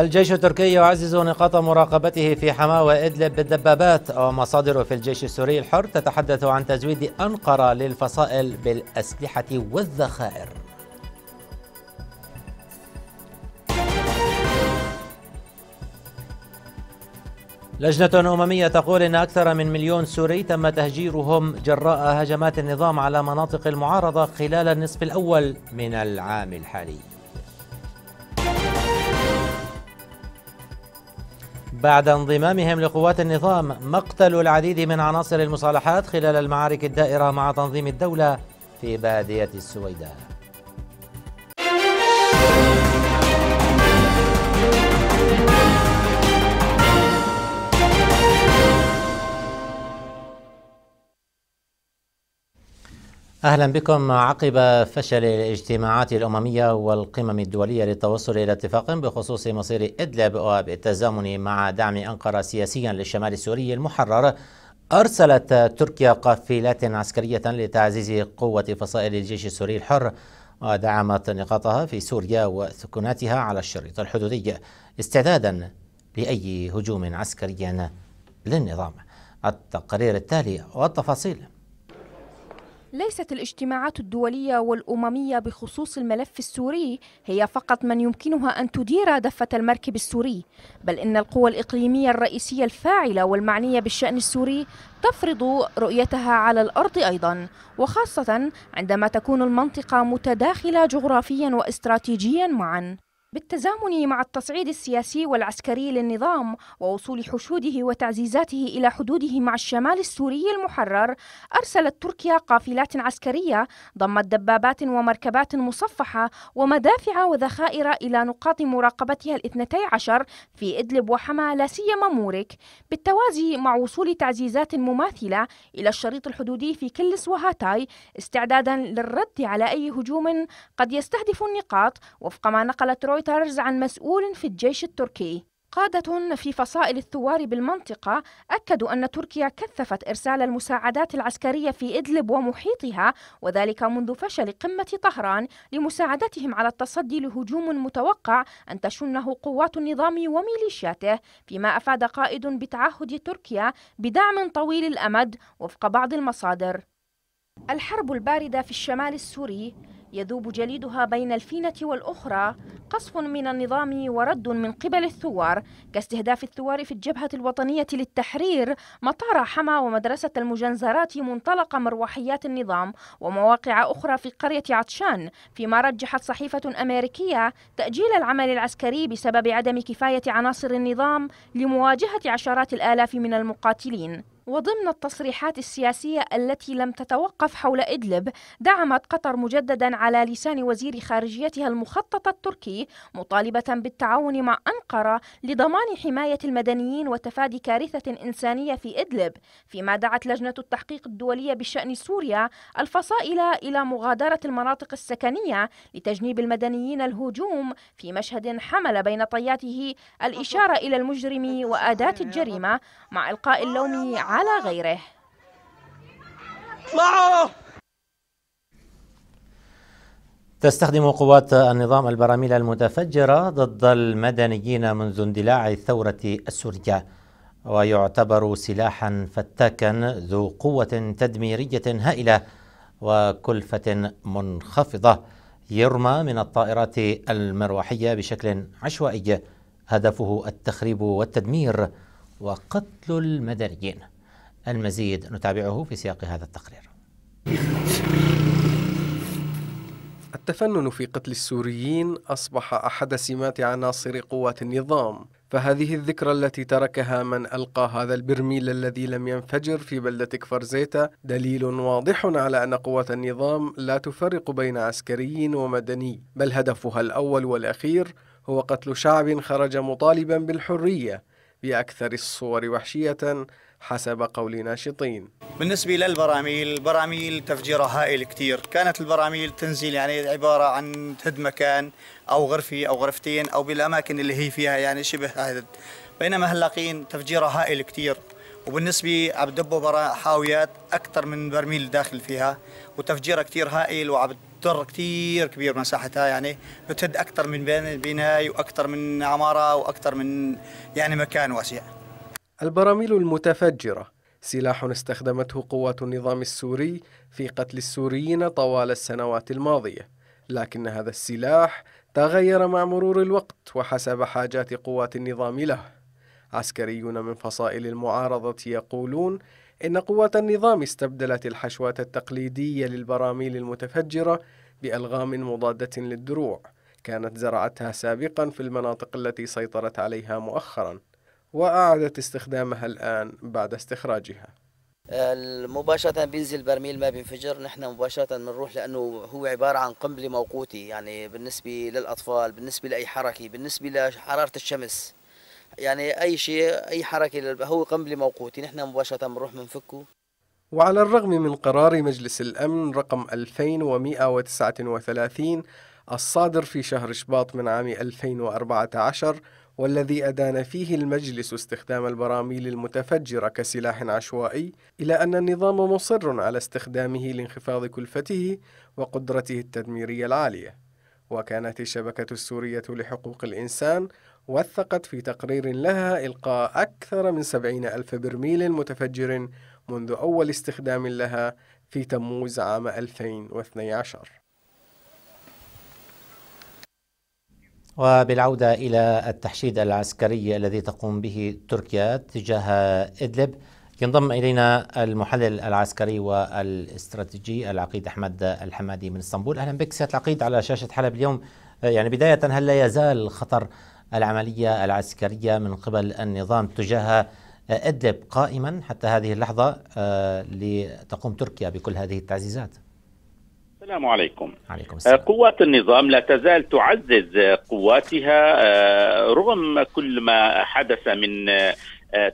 الجيش التركي يعزز نقاط مراقبته في حماة وإدلب بالدبابات ومصادر في الجيش السوري الحر تتحدث عن تزويد أنقرة للفصائل بالأسلحة والذخائر. لجنة أممية تقول إن أكثر من مليون سوري تم تهجيرهم جراء هجمات النظام على مناطق المعارضة خلال النصف الأول من العام الحالي. بعد انضمامهم لقوات النظام مقتل العديد من عناصر المصالحات خلال المعارك الدائرة مع تنظيم الدولة في بادية السويداء. أهلا بكم عقب فشل الاجتماعات الأممية والقمم الدولية للتوصل إلى اتفاق بخصوص مصير إدلب وبالتزامن مع دعم أنقرة سياسيا للشمال السوري المحرر أرسلت تركيا قافلات عسكرية لتعزيز قوة فصائل الجيش السوري الحر ودعمت نقاطها في سوريا وسكناتها على الشريط الحدودي استعدادا لأي هجوم عسكري للنظام. التقرير التالي والتفاصيل. ليست الاجتماعات الدولية والأممية بخصوص الملف السوري هي فقط من يمكنها أن تدير دفة المركب السوري بل إن القوى الإقليمية الرئيسية الفاعلة والمعنية بالشأن السوري تفرض رؤيتها على الأرض أيضا وخاصة عندما تكون المنطقة متداخلة جغرافيا واستراتيجيا معا. بالتزامن مع التصعيد السياسي والعسكري للنظام ووصول حشوده وتعزيزاته إلى حدوده مع الشمال السوري المحرر أرسلت تركيا قافلات عسكرية ضمت دبابات ومركبات مصفحة ومدافع وذخائر إلى نقاط مراقبتها الاثنتي عشر في إدلب وحما لا سيما مورك بالتوازي مع وصول تعزيزات مماثلة إلى الشريط الحدودي في كلس وهاتاي استعدادا للرد على أي هجوم قد يستهدف النقاط وفق ما نقلت رويترز رويترز عن مسؤول في الجيش التركي. قادة في فصائل الثوار بالمنطقة أكدوا أن تركيا كثفت إرسال المساعدات العسكرية في إدلب ومحيطها وذلك منذ فشل قمة طهران لمساعدتهم على التصدي لهجوم متوقع أن تشنه قوات النظام وميليشياته فيما أفاد قائد بتعهد تركيا بدعم طويل الأمد وفق بعض المصادر. الحرب الباردة في الشمال السوري يذوب جليدها بين الفينة والأخرى قصف من النظام ورد من قبل الثوار كاستهداف الثوار في الجبهة الوطنية للتحرير مطار حما ومدرسة المجنزرات منطلق مروحيات النظام ومواقع أخرى في قرية عطشان فيما رجحت صحيفة أمريكية تأجيل العمل العسكري بسبب عدم كفاية عناصر النظام لمواجهة عشرات الآلاف من المقاتلين. وضمن التصريحات السياسية التي لم تتوقف حول إدلب دعمت قطر مجددا على لسان وزير خارجيتها المخطط التركي مطالبة بالتعاون مع أنقرة لضمان حماية المدنيين وتفادي كارثة إنسانية في إدلب. فيما دعت لجنة التحقيق الدولية بشأن سوريا الفصائل إلى مغادرة المناطق السكنية لتجنيب المدنيين الهجوم في مشهد حمل بين طياته الإشارة إلى المجرم وأداة الجريمة مع إلقاء اللوم على غيره. اطلعوا تستخدم قوات النظام البراميل المتفجرة ضد المدنيين منذ اندلاع الثورة السورية ويعتبر سلاحا فتاكا ذو قوة تدميرية هائلة وكلفة منخفضة يرمى من الطائرات المروحية بشكل عشوائي هدفه التخريب والتدمير وقتل المدنيين. المزيد نتابعه في سياق هذا التقرير. التفنن في قتل السوريين أصبح أحد سمات عناصر قوات النظام فهذه الذكرى التي تركها من ألقى هذا البرميل الذي لم ينفجر في بلدة كفرزيتا دليل واضح على أن قوات النظام لا تفرق بين عسكري ومدني بل هدفها الأول والأخير هو قتل شعب خرج مطالبا بالحرية بأكثر الصور وحشية حسب قول ناشطين. بالنسبة للبراميل البراميل تفجيرها هائل كثير كانت البراميل تنزل يعني عبارة عن تهد مكان أو غرفة أو غرفتين أو بالأماكن اللي هي فيها يعني شبه هذا. بينما هلاقين تفجيرها هائل كثير وبالنسبة عم برا حاويات أكثر من برميل داخل فيها. وتفجيرها كثير هائل وعم بتضر كثير كبير مساحتها يعني. بتهد أكثر من بناي وأكثر من عمارة وأكثر من يعني مكان واسع. البراميل المتفجرة. سلاح استخدمته قوات النظام السوري في قتل السوريين طوال السنوات الماضية. لكن هذا السلاح تغير مع مرور الوقت وحسب حاجات قوات النظام له. عسكريون من فصائل المعارضة يقولون إن قوات النظام استبدلت الحشوات التقليدية للبراميل المتفجرة بألغام مضادة للدروع. كانت زرعتها سابقا في المناطق التي سيطرت عليها مؤخرا. وأعادت استخدامها الآن بعد استخراجها. مباشرة بينزل برميل ما بينفجر نحن مباشرة بنروح لأنه هو عبارة عن قنبلة موقوتة يعني بالنسبة للأطفال بالنسبة لأي حركة بالنسبة لحرارة الشمس. يعني أي شيء أي حركة هو قنبلة موقوتة نحن مباشرة بنروح بنفكه. وعلى الرغم من قرار مجلس الأمن رقم 2139 الصادر في شهر شباط من عام 2014 والذي أدان فيه المجلس استخدام البراميل المتفجرة كسلاح عشوائي إلى أن النظام مصر على استخدامه لانخفاض كلفته وقدرته التدميرية العالية. وكانت الشبكة السورية لحقوق الإنسان وثقت في تقرير لها إلقاء أكثر من سبعين ألف برميل متفجر منذ أول استخدام لها في تموز عام 2012 وبالعودة إلى التحشيد العسكري الذي تقوم به تركيا تجاه إدلب ينضم إلينا المحلل العسكري والاستراتيجي العقيد أحمد الحمادي من إسطنبول. أهلا بك سيادة العقيد على شاشة حلب اليوم. يعني بداية هل لا يزال خطر العملية العسكرية من قبل النظام تجاه إدلب قائما حتى هذه اللحظة آه، لتقوم تركيا بكل هذه التعزيزات؟ السلام عليكم. عليكم السلام. قوات النظام لا تزال تعزز قواتها آه، رغم كل ما حدث من آه،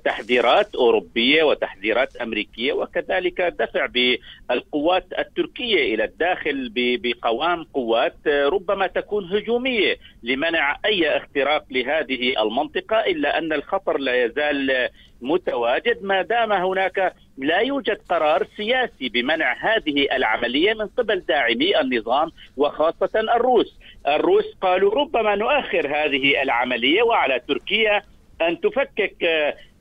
تحذيرات أوروبية وتحذيرات أمريكية وكذلك دفع بالقوات التركية إلى الداخل بقوام قوات آه، ربما تكون هجومية لمنع أي اختراق لهذه المنطقة إلا أن الخطر لا يزال متواجد ما دام هناك لا يوجد قرار سياسي بمنع هذه العملية من قبل داعمي النظام وخاصة الروس، الروس قالوا ربما نؤخر هذه العملية وعلى تركيا أن تفكك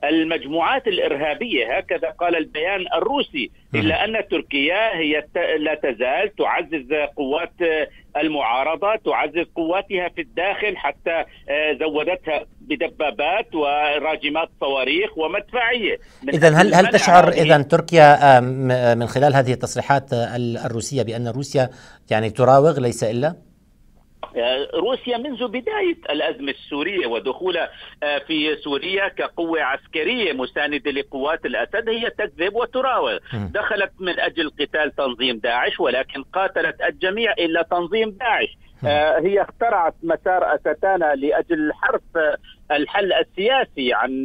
المجموعات الإرهابية هكذا قال البيان الروسي إلا أن تركيا هي لا تزال تعزز قوات المعارضة تعزز قواتها في الداخل حتى آه، زودتها بدبابات وراجمات صواريخ ومدفعية. اذا هل هل تشعر اذا تركيا من خلال هذه التصريحات الروسية بأن روسيا يعني تراوغ ليس إلا؟ روسيا منذ بداية الأزمة السورية ودخولها آه، في سوريا كقوة عسكرية مساندة لقوات الأسد هي تكذب وتراوغ دخلت من أجل قتال تنظيم داعش ولكن قاتلت الجميع إلا تنظيم داعش. آه، هي اخترعت مسار أستانا لأجل حرف الحل السياسي عن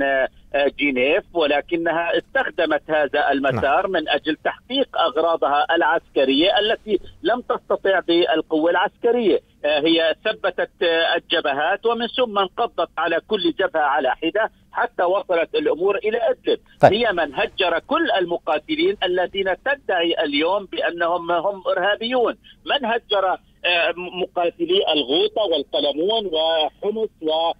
جنيف ولكنها استخدمت هذا المسار نعم. من أجل تحقيق أغراضها العسكرية التي لم تستطع بالقوة العسكرية هي ثبتت الجبهات ومن ثم انقضت على كل جبهة على حدة حتى وصلت الأمور إلى إدلب طيب. هي من هجر كل المقاتلين الذين تدعي اليوم بأنهم هم إرهابيون من هجر مقاتلي الغوطة والقلمون وحمص و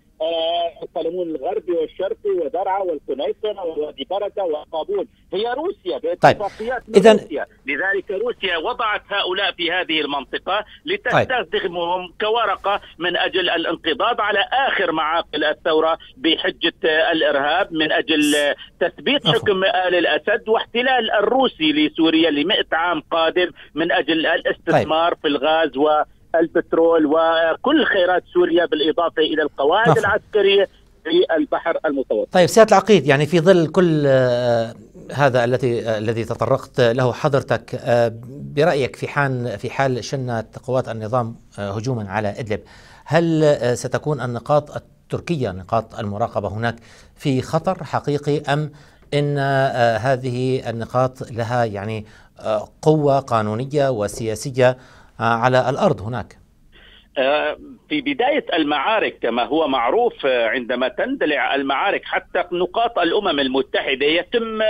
القلمون الغربي والشرقي ودرعا والكنيسره ووادي بركة وقابول هي روسيا باتفاقيات طيب. روسيا لذلك روسيا وضعت هؤلاء في هذه المنطقة لتستخدمهم طيب. كورقة من أجل الانقضاض على آخر معاقل الثورة بحجة الإرهاب من أجل تثبيت حكم آل الأسد واحتلال الروسي لسوريا ل عام قادم من أجل الاستثمار طيب. في الغاز و البترول وكل خيرات سوريا بالإضافة إلى القواعد نعم. العسكرية في البحر المتوسط. طيب سيادة العقيد يعني في ظل كل آه هذا الذي آه الذي تطرقت له حضرتك آه برأيك في حال في حال شنت قوات النظام هجوما على إدلب هل ستكون النقاط التركية نقاط المراقبة هناك في خطر حقيقي أم إن هذه النقاط لها يعني قوة قانونية وسياسية على الأرض هناك. في بداية المعارك كما هو معروف عندما تندلع المعارك حتى نقاط الأمم المتحدة يتم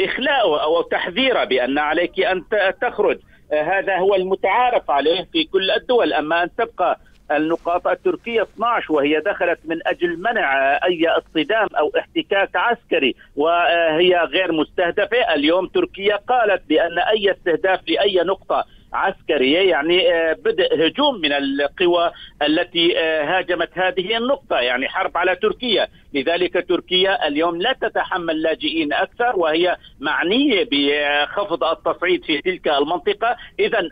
إخلاؤه أو تحذيره بأن عليك أن تخرج. هذا هو المتعارف عليه في كل الدول. أما أن تبقى النقاط التركية 12 وهي دخلت من أجل منع أي اصطدام أو احتكاك عسكري وهي غير مستهدفة. اليوم تركيا قالت بأن أي استهداف لأي نقطة عسكرية يعني آه، بدء هجوم من القوى التي آه، هاجمت هذه النقطة يعني حرب على تركيا. لذلك تركيا اليوم لا تتحمل لاجئين أكثر وهي معنية بخفض التصعيد في تلك المنطقة. إذا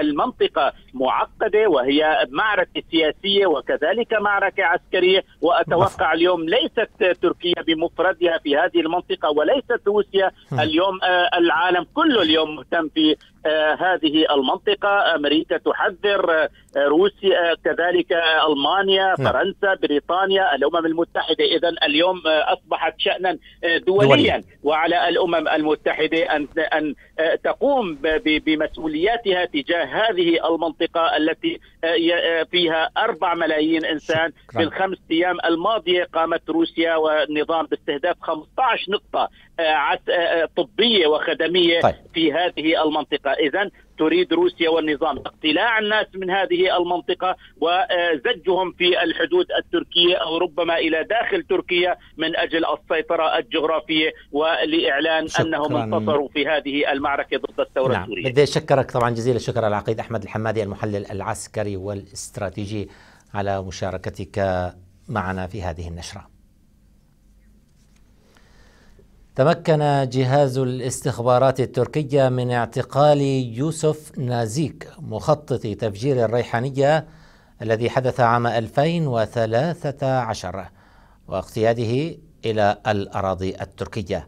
المنطقة معقدة وهي معركة سياسية وكذلك معركة عسكرية. وأتوقع اليوم ليست تركيا بمفردها في هذه المنطقة وليست روسيا. اليوم آه، العالم كله اليوم مهتم في هذه المنطقة أمريكا تحذر آه، روسيا آه، كذلك ألمانيا نعم. فرنسا بريطانيا الأمم المتحدة. إذا اليوم آه، أصبحت شأنا دوليا. وعلى الأمم المتحدة أن أن تقوم بمسؤولياتها تجاه هذه المنطقة التي فيها أربع ملايين إنسان في الخمس أيام الماضية قامت روسيا والنظام باستهداف 15 نقطة طبية وخدمية طيب. في هذه المنطقة. إذا تريد روسيا والنظام اقتلاع الناس من هذه المنطقة وزجهم في الحدود التركية أو ربما إلى داخل تركيا من أجل السيطرة الجغرافية ولإعلان شكراً. أنهم انتصروا في هذه المعركة ضد الثورة نعم. السورية بدي أشكرك طبعا جزيل الشكر العقيد أحمد الحمادي المحلل العسكري والاستراتيجي على مشاركتك معنا في هذه النشرة تمكن جهاز الاستخبارات التركية من اعتقال يوسف نازيك مخطط تفجير الريحانية الذي حدث عام 2013 واقتياده إلى الأراضي التركية.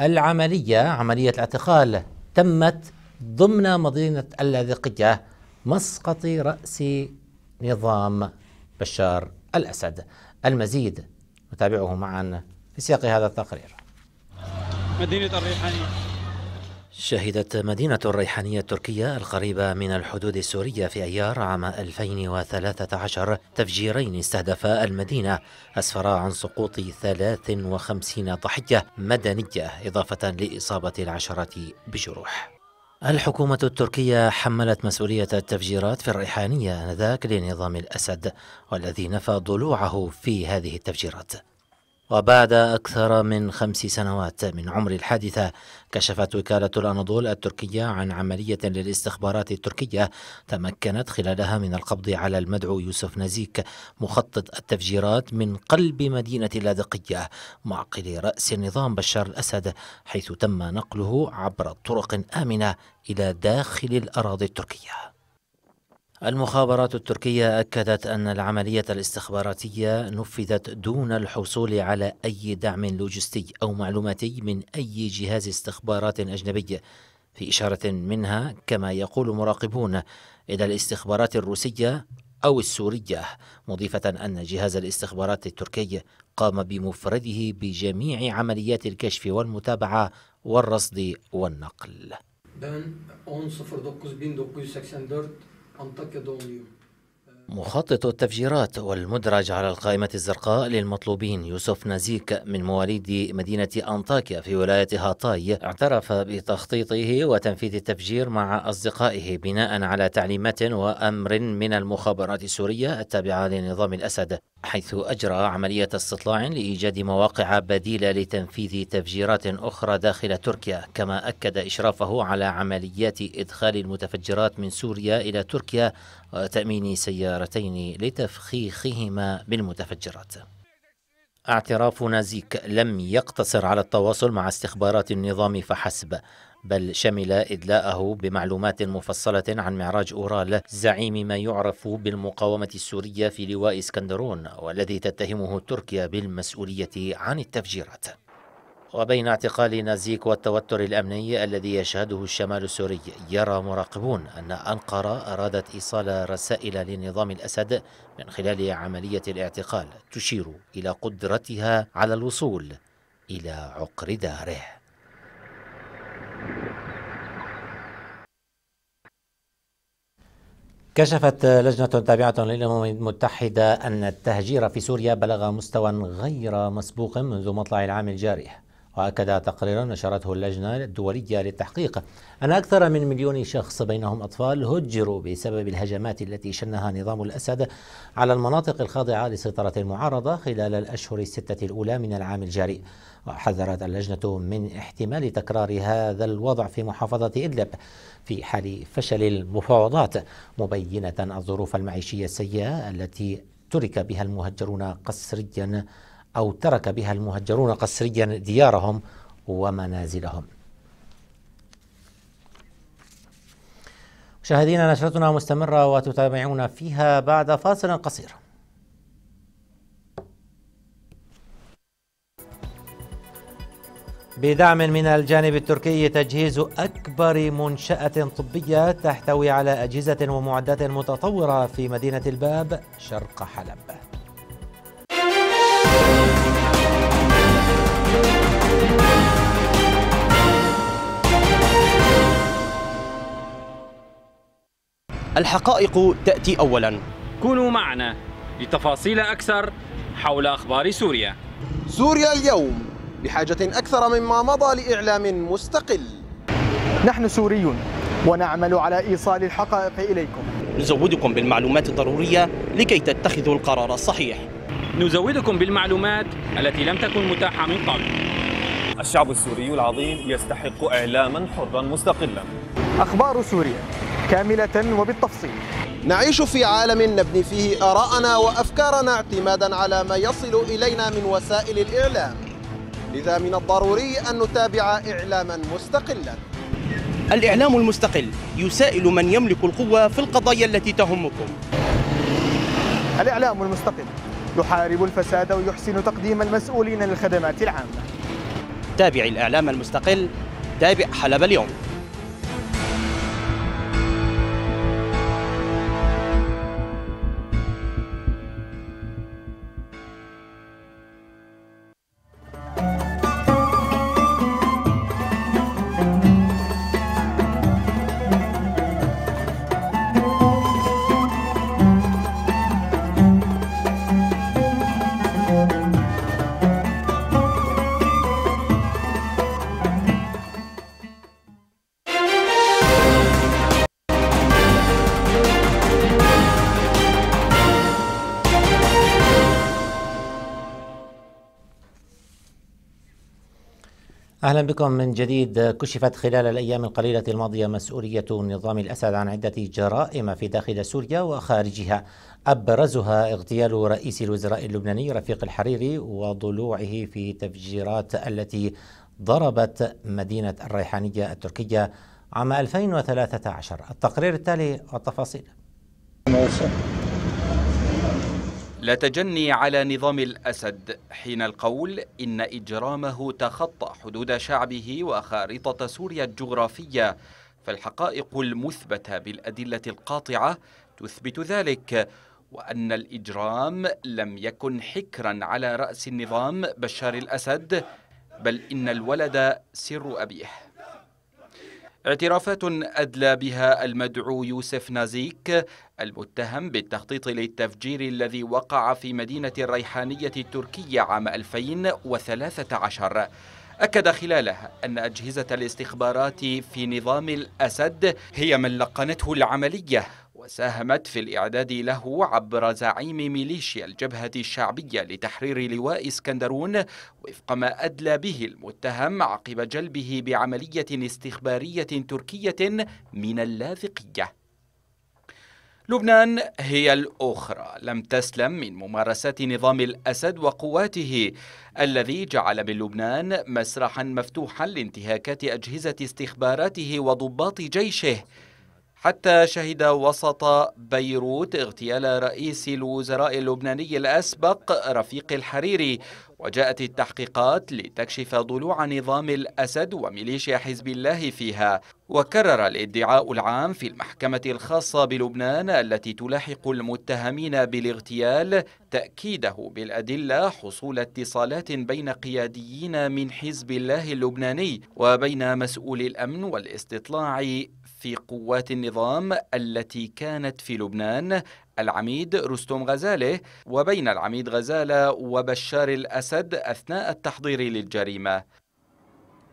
العملية عملية الاعتقال تمت ضمن مدينة اللاذقية مسقط رأس نظام بشار الأسد. المزيد نتابعه معا في سياق هذا التقرير. مدينة الريحانية. شهدت مدينة الريحانية التركية القريبة من الحدود السورية في أيار عام 2013 تفجيرين استهدفا المدينة. أسفرا عن سقوط 53 ضحية مدنية إضافة لإصابة العشرات بجروح. الحكومة التركية حملت مسؤولية التفجيرات في الريحانية آنذاك لنظام الأسد والذي نفى ضلوعه في هذه التفجيرات. وبعد أكثر من خمس سنوات من عمر الحادثة كشفت وكالة الأناضول التركية عن عملية للاستخبارات التركية تمكنت خلالها من القبض على المدعو يوسف نزيك مخطط التفجيرات من قلب مدينة اللاذقية معقل رأس النظام بشار الأسد حيث تم نقله عبر طرق آمنة إلى داخل الأراضي التركية. المخابرات التركية أكدت أن العملية الاستخباراتية نفذت دون الحصول على أي دعم لوجستي أو معلوماتي من أي جهاز استخبارات أجنبي في إشارة منها كما يقول مراقبون إلى الاستخبارات الروسية أو السورية مضيفة أن جهاز الاستخبارات التركي قام بمفرده بجميع عمليات الكشف والمتابعة والرصد والنقل. Ben 10.09.1984 Antakya doğumluyum. مخطط التفجيرات والمدرج على القائمة الزرقاء للمطلوبين يوسف نازيك من مواليد مدينة أنطاكيا في ولاية هاتاي اعترف بتخطيطه وتنفيذ التفجير مع أصدقائه بناء على تعليمات وأمر من المخابرات السورية التابعة لنظام الأسد حيث أجرى عملية استطلاع لإيجاد مواقع بديلة لتنفيذ تفجيرات أخرى داخل تركيا كما أكد إشرافه على عمليات إدخال المتفجرات من سوريا إلى تركيا وتأمين سيارتين لتفخيخهما بالمتفجرات. اعتراف نازيك لم يقتصر على التواصل مع استخبارات النظام فحسب بل شمل إدلاءه بمعلومات مفصلة عن معراج أورال زعيم ما يعرف بالمقاومة السورية في لواء إسكندرون والذي تتهمه تركيا بالمسؤولية عن التفجيرات. وبين اعتقال نازيك والتوتر الأمني الذي يشهده الشمال السوري يرى مراقبون أن أنقرة أرادت إيصال رسائل لنظام الأسد من خلال عملية الاعتقال تشير إلى قدرتها على الوصول إلى عقر داره. كشفت لجنة تابعة للأمم المتحدة أن التهجير في سوريا بلغ مستوى غير مسبوق منذ مطلع العام الجاري. وأكد تقرير نشرته اللجنة الدولية للتحقيق. أن أكثر من مليون شخص بينهم أطفال هجروا بسبب الهجمات التي شنها نظام الأسد على المناطق الخاضعة لسيطرة المعارضة خلال الأشهر الستة الأولى من العام الجاري. وحذرت اللجنة من احتمال تكرار هذا الوضع في محافظة إدلب في حال فشل المفاوضات مبينة الظروف المعيشية السيئة التي ترك بها المهجرون قسريا أو ترك بها المهجرون قسريا ديارهم ومنازلهم. مشاهدينا نشرتنا مستمرة وتتابعون فيها بعد فاصل قصير. بدعم من الجانب التركي تجهيز أكبر منشأة طبية تحتوي على أجهزة ومعدات متطورة في مدينة الباب شرق حلب. الحقائق تأتي أولا. كونوا معنا لتفاصيل أكثر حول أخبار سوريا. سوريا اليوم بحاجة أكثر مما مضى لإعلام مستقل. نحن سوريون ونعمل على إيصال الحقائق إليكم. نزودكم بالمعلومات الضرورية لكي تتخذوا القرار الصحيح. نزودكم بالمعلومات التي لم تكن متاحة من قبل. الشعب السوري العظيم يستحق إعلاما حرا مستقلا. أخبار سوريا. كاملة وبالتفصيل. نعيش في عالم نبني فيه آراءنا وأفكارنا اعتمادا على ما يصل إلينا من وسائل الإعلام. لذا من الضروري أن نتابع إعلاما مستقلا. الإعلام المستقل يسائل من يملك القوة في القضايا التي تهمكم. الإعلام المستقل يحارب الفساد ويحسن تقديم المسؤولين للخدمات العامة. تابع الإعلام المستقل تابع حلب اليوم. أهلا بكم من جديد. كشفت خلال الأيام القليلة الماضية مسؤولية نظام الأسد عن عدة جرائم في داخل سوريا وخارجها. أبرزها اغتيال رئيس الوزراء اللبناني رفيق الحريري وضلوعه في تفجيرات التي ضربت مدينة الريحانية التركية عام 2013 التقرير التالي والتفاصيل. لا تجني على نظام الأسد حين القول إن إجرامه تخطى حدود شعبه وخارطة سوريا الجغرافية. فالحقائق المثبتة بالأدلة القاطعة تثبت ذلك وأن الإجرام لم يكن حكرا على رأس النظام بشار الأسد بل إن الولد سر أبيه. اعترافات أدلى بها المدعو يوسف نازيك المتهم بالتخطيط للتفجير الذي وقع في مدينة الريحانية التركية عام 2013 أكد خلالها أن أجهزة الاستخبارات في نظام الأسد هي من لقنته العملية وساهمت في الإعداد له عبر زعيم ميليشيا الجبهة الشعبية لتحرير لواء إسكندرون وفق ما أدلى به المتهم عقب جلبه بعملية استخبارية تركية من اللاذقية. لبنان هي الأخرى. لم تسلم من ممارسات نظام الأسد وقواته الذي جعل من لبنان مسرحا مفتوحا لانتهاكات أجهزة استخباراته وضباط جيشه حتى شهد وسط بيروت اغتيال رئيس الوزراء اللبناني الأسبق رفيق الحريري. وجاءت التحقيقات لتكشف ضلوع نظام الأسد وميليشيا حزب الله فيها. وكرر الادعاء العام في المحكمة الخاصة بلبنان التي تلاحق المتهمين بالاغتيال تأكيده بالأدلة حصول اتصالات بين قياديين من حزب الله اللبناني وبين مسؤول الأمن والاستطلاع في قوات النظام التي كانت في لبنان العميد رستم غزالة وبين العميد غزالة وبشار الأسد أثناء التحضير للجريمة.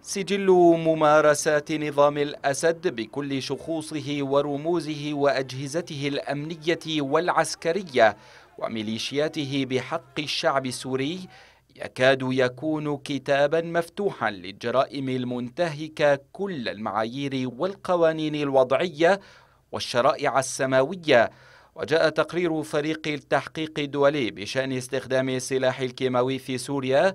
سجل ممارسات نظام الأسد بكل شخوصه ورموزه وأجهزته الأمنية والعسكرية وميليشياته بحق الشعب السوري يكاد يكون كتابا مفتوحا للجرائم المنتهكة كل المعايير والقوانين الوضعية والشرائع السماوية. وجاء تقرير فريق التحقيق الدولي بشأن استخدام السلاح الكيماوي في سوريا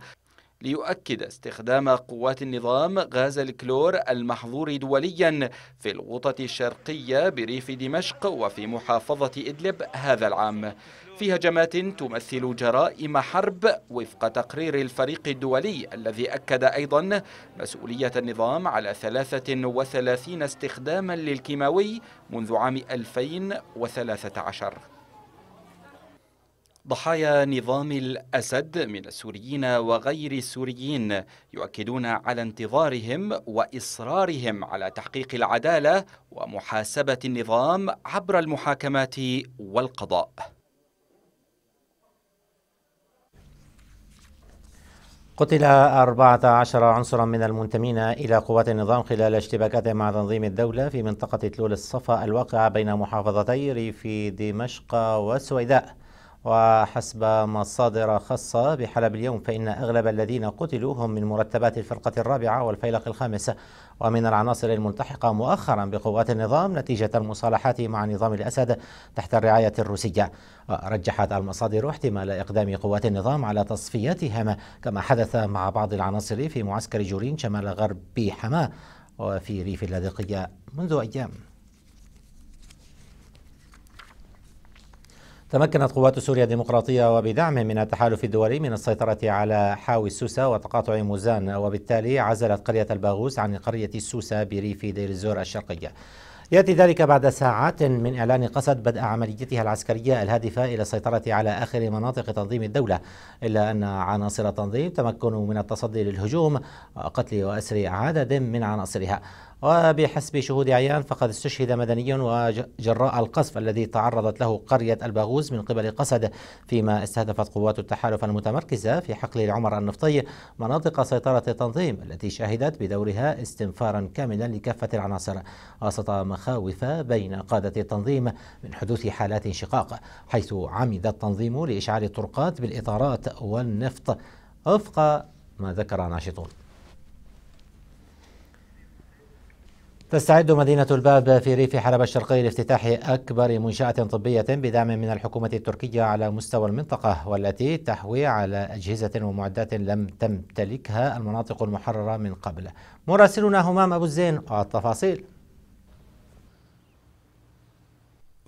ليؤكد استخدام قوات النظام غاز الكلور المحظور دوليا في الغوطة الشرقية بريف دمشق وفي محافظة إدلب هذا العام. في هجمات تمثل جرائم حرب وفق تقرير الفريق الدولي الذي أكد أيضا مسؤولية النظام على 33 استخداما للكيماوي منذ عام 2013 ضحايا نظام الأسد من السوريين وغير السوريين يؤكدون على انتظارهم وإصرارهم على تحقيق العدالة ومحاسبة النظام عبر المحاكمات والقضاء. قتل 14 عنصرا من المنتمين إلى قوات النظام خلال اشتباكات مع تنظيم الدولة في منطقة تلول الصفا الواقعة بين محافظتي ريف دمشق والسويداء وحسب مصادر خاصة بحلب اليوم فإن أغلب الذين قتلوا هم من مرتبات الفرقة الرابعة والفيلق الخامس. ومن العناصر الملتحقة مؤخرا بقوات النظام نتيجة المصالحات مع نظام الأسد تحت الرعاية الروسية. رجحت المصادر احتمال إقدام قوات النظام على تصفيتهم كما حدث مع بعض العناصر في معسكر جورين شمال غرب حماة وفي ريف اللاذقية منذ أيام. تمكنت قوات سوريا الديمقراطية وبدعم من التحالف الدولي من السيطرة على حاوي السوسة وتقاطع موزان وبالتالي عزلت قرية الباغوس عن قرية السوسة بريف دير الزور الشرقية. يأتي ذلك بعد ساعات من إعلان قسد بدء عمليتها العسكرية الهادفة إلى السيطرة على آخر مناطق تنظيم الدولة إلا أن عناصر التنظيم تمكنوا من التصدي للهجوم وقتل وأسر عدد من عناصرها. وبحسب شهود عيان فقد استشهد مدني وجراء القصف الذي تعرضت له قرية الباغوز من قبل قسد فيما استهدفت قوات التحالف المتمركزة في حقل العمر النفطي مناطق سيطرة التنظيم التي شهدت بدورها استنفارا كاملا لكافة العناصر وسط مخاوف بين قادة التنظيم من حدوث حالات انشقاق حيث عمد التنظيم لإشعال الطرقات بالإطارات والنفط. وفق ما ذكر ناشطون تستعد مدينة الباب في ريف حلب الشرقي لافتتاح أكبر منشأة طبية بدعم من الحكومة التركية على مستوى المنطقة والتي تحوي على أجهزة ومعدات لم تمتلكها المناطق المحررة من قبل. مراسلنا همام أبو الزين والتفاصيل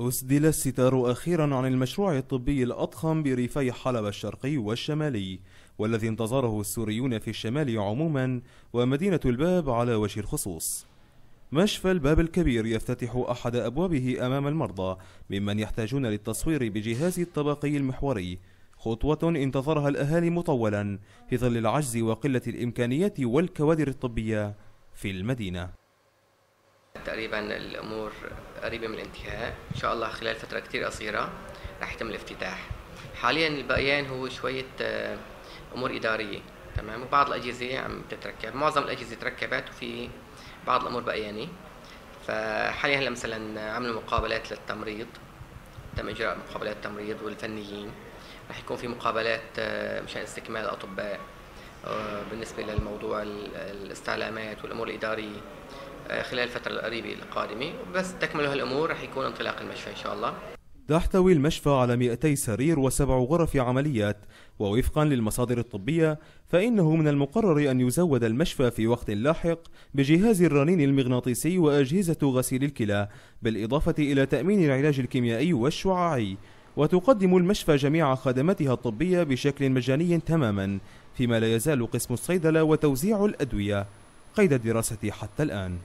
أسدل الستار أخيرا عن المشروع الطبي الأضخم بريفي حلب الشرقي والشمالي والذي انتظره السوريون في الشمال عموما ومدينة الباب على وجه الخصوص. مشفى الباب الكبير يفتتح أحد أبوابه أمام المرضى ممن يحتاجون للتصوير بجهاز الطبقي المحوري. خطوة انتظرها الأهالي مطولا في ظل العجز وقلة الإمكانيات والكوادر الطبية في المدينة. تقريبا الأمور قريبة من الانتهاء. إن شاء الله خلال فترة كتير قصيرة رح يتم الافتتاح. حاليا البقيان هو شوية آه، أمور إدارية تمام؟ وبعض الأجهزة عم تتركب. معظم الأجهزة تركبت وفي بعض الأمور بقياني فحاليا هلا مثلا عملوا مقابلات للتمريض تم إجراء مقابلات التمريض والفنيين. رح يكون في مقابلات آه، مشان استكمال الأطباء آه، بالنسبة للموضوع الاستعلامات والأمور الإدارية آه، خلال الفترة القريبة القادمة. بس تكملوا هالأمور رح يكون انطلاق المشفى إن شاء الله. تحتوي المشفى على 200 سرير وسبع غرف عمليات. ووفقا للمصادر الطبية فإنه من المقرر أن يزود المشفى في وقت لاحق بجهاز الرنين المغناطيسي وأجهزة غسيل الكلى بالإضافة إلى تأمين العلاج الكيميائي والشعاعي. وتقدم المشفى جميع خدماتها الطبية بشكل مجاني تماما فيما لا يزال قسم الصيدلة وتوزيع الأدوية. قيد الدراسة حتى الآن.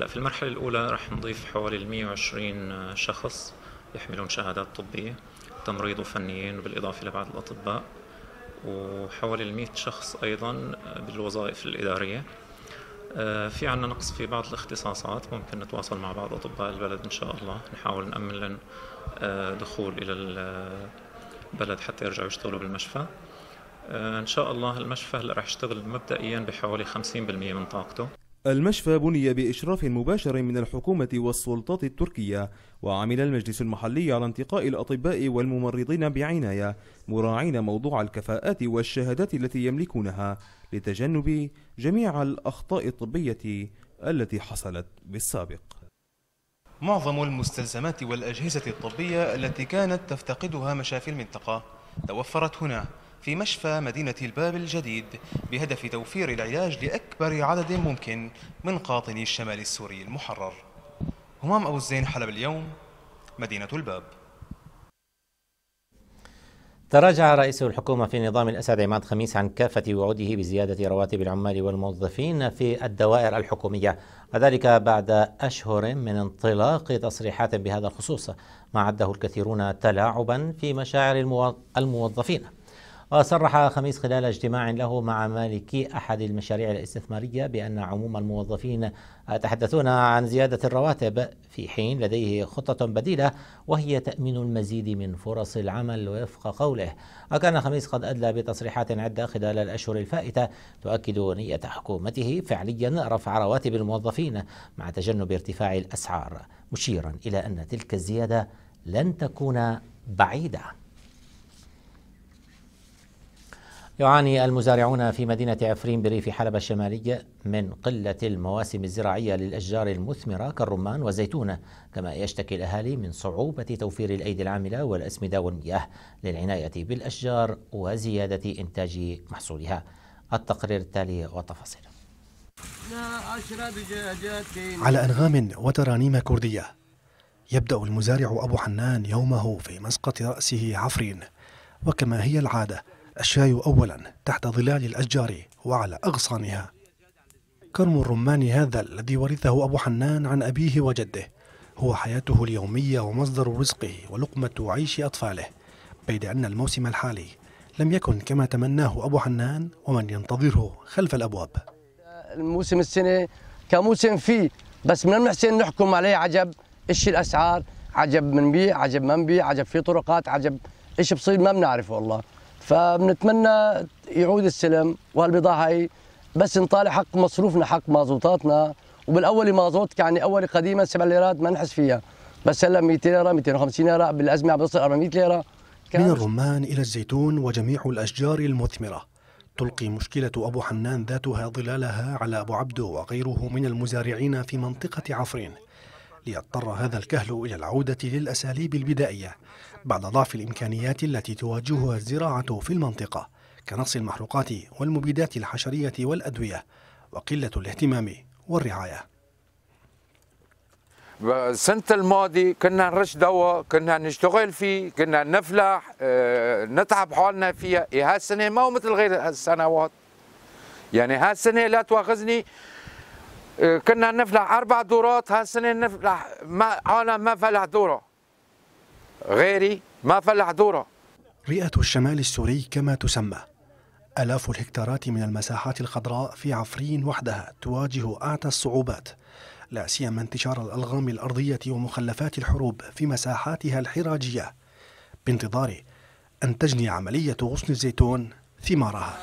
لا في المرحلة الأولى رح نضيف حوالي 120 شخص. يحملون شهادات طبية تمريض وفنيين وبالإضافة لبعض الأطباء وحوالي المئة شخص أيضا بالوظائف الإدارية. آه، في عنا نقص في بعض الاختصاصات ممكن نتواصل مع بعض أطباء البلد إن شاء الله نحاول نأمن لهم آه، دخول إلى البلد حتى يرجعوا يشتغلوا بالمشفى. إن شاء الله المشفى هلأ رح يشتغل مبدئيا بحوالي 50% من طاقته. المشفى بني بإشراف مباشر من الحكومة والسلطات التركية وعمل المجلس المحلي على انتقاء الأطباء والممرضين بعناية مراعين موضوع الكفاءات والشهادات التي يملكونها لتجنب جميع الأخطاء الطبية التي حصلت بالسابق. معظم المستلزمات والأجهزة الطبية التي كانت تفتقدها مشافي المنطقة توفرت هنا. في مشفى مدينة الباب الجديد بهدف توفير العلاج لأكبر عدد ممكن من قاطني الشمال السوري المحرر. همام أبو الزين حلب اليوم مدينة الباب. تراجع رئيس الحكومة في نظام الأسد عماد خميس عن كافة وعوده بزيادة رواتب العمال والموظفين في الدوائر الحكومية وذلك بعد أشهر من انطلاق تصريحات بهذا الخصوص ما عده الكثيرون تلاعبا في مشاعر الموظفين. وصرح خميس خلال اجتماع له مع مالكي أحد المشاريع الاستثمارية بأن عموم الموظفين يتحدثون عن زيادة الرواتب في حين لديه خطة بديلة وهي تأمين المزيد من فرص العمل وفق قوله. وكان خميس قد أدلى بتصريحات عدة خلال الأشهر الفائتة تؤكد نية حكومته فعليا رفع رواتب الموظفين مع تجنب ارتفاع الأسعار مشيرا إلى أن تلك الزيادة لن تكون بعيدة. يعاني المزارعون في مدينة عفرين بريف حلب الشمالي من قلة المواسم الزراعية للأشجار المثمرة كالرمان والزيتون كما يشتكي الأهالي من صعوبة توفير الأيدي العاملة والأسمدة والمياه للعناية بالأشجار وزيادة إنتاج محصولها. التقرير التالي والتفاصيل. على أنغام وترانيم كردية يبدأ المزارع أبو حنان يومه في مسقط رأسه عفرين وكما هي العادة الشاي أولا تحت ظلال الأشجار وعلى أغصانها. كرم الرمان هذا الذي ورثه أبو حنان عن أبيه وجده. هو حياته اليومية ومصدر رزقه ولقمة عيش أطفاله. بيد أن الموسم الحالي لم يكن كما تمناه أبو حنان ومن ينتظره خلف الأبواب. الموسم السنة كموسم فيه بس من المحسن نحكم عليه عجب. إيش الأسعار؟ عجب من بيع عجب ما نبيع عجب في طرقات عجب إيش بصير ما بنعرف والله. فبنتمنى يعود السلم وهالبضاعه هي بس نطالع حق مصروفنا حق مازوطاتنا. وبالأول مازوت يعني أول قديما 7 ليرات ما نحس فيها. بس هلا 200 ليرة 250 ليرة بالأزمة عم بيوصل 400 ليرة. من الرمان إلى الزيتون وجميع الأشجار المثمرة. تلقي مشكلة أبو حنان ذاتها ظلالها على أبو عبدو وغيره من المزارعين في منطقة عفرين. ليضطر هذا الكهل إلى العودة للأساليب البدائية. بعد ضعف الإمكانيات التي تواجهها الزراعة في المنطقة كنقص المحروقات والمبيدات الحشرية والأدوية وقلة الاهتمام والرعاية. السنة الماضي كنا نرش دواء كنا نشتغل فيه كنا نفلح آه نتعب حالنا فيها. إيه هالسنة ما هو مثل غير السنوات. يعني هالسنة لا تواخذني آه كنا نفلح أربع دورات هالسنة نفلح ما عالم ما فلح دورة. غيري ما فلح دورة. رئة الشمال السوري كما تسمى. آلاف الهكتارات من المساحات الخضراء في عفرين وحدها تواجه أعتى الصعوبات لا سيما انتشار الألغام الأرضية ومخلفات الحروب في مساحاتها الحراجية بانتظار أن تجني عملية غصن الزيتون ثمارها.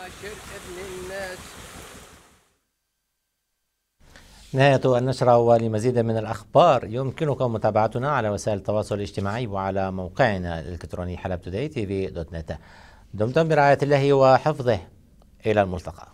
نهاية النشرة ولمزيد من الأخبار. يمكنكم متابعتنا على وسائل التواصل الاجتماعي وعلى موقعنا الإلكتروني حلب دوت نت. دمتم برعاية الله وحفظه. إلى الملتقى.